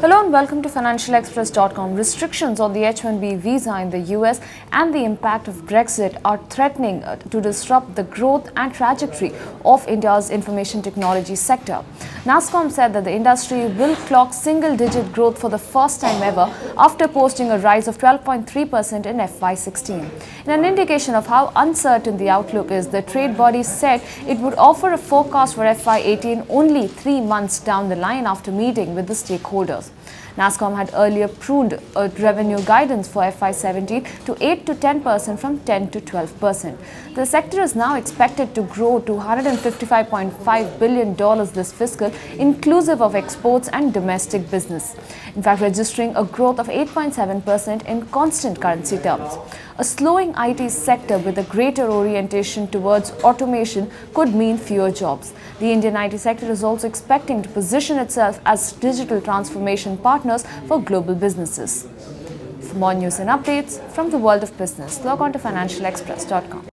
Hello and welcome to FinancialExpress.com. Restrictions on the H-1B visa in the US and the impact of Brexit are threatening uh, to disrupt the growth and trajectory of India's information technology sector. NASSCOM said that the industry will clock single-digit growth for the first time ever after posting a rise of 12.3% in FY16. In an indication of how uncertain the outlook is, the trade body said it would offer a forecast for FY18 only three months down the line after meeting with the stakeholders. NASSCOM had earlier pruned revenue guidance for FY17 to 8 to 10% from 10 to 12%. The sector is now expected to grow to $155.5 billion this fiscal, inclusive of exports and domestic business. In fact, registering a growth of 8.7% in constant currency terms. A slowing IT sector with a greater orientation towards automation could mean fewer jobs. The Indian IT sector is also expecting to position itself as digital transformation partners for global businesses. For more news and updates from the world of business, log on to financialexpress.com.